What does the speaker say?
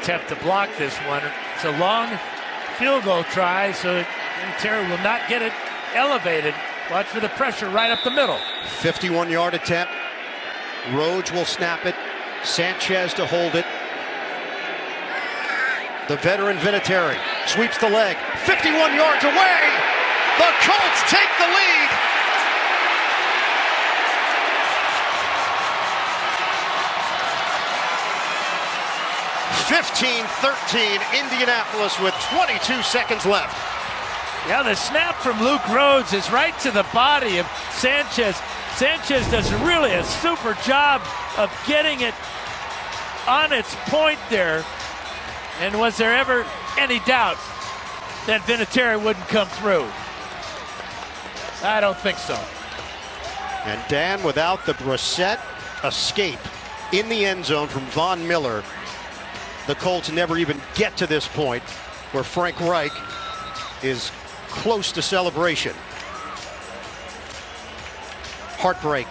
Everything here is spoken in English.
attempt to block this one. It's a long field goal try, so Terry will not get it elevated. Watch for the pressure right up the middle. 51 yard attempt. Rhodes will snap it. Sanchez to hold it. The veteran Vinatieri sweeps the leg. 51 yards away. The Colts take the lead. Fifteen thirteen, Indianapolis with 22 seconds left. Yeah, the snap from Luke Rhodes is right to the body of Sanchez. Sanchez does really a super job of getting it on its point there. And was there ever any doubt that Vinatieri wouldn't come through? I don't think so. And Dan, without the Brissett escape in the end zone from Von Miller, the Colts never even get to this point where Frank Reich is close to celebration. Heartbreak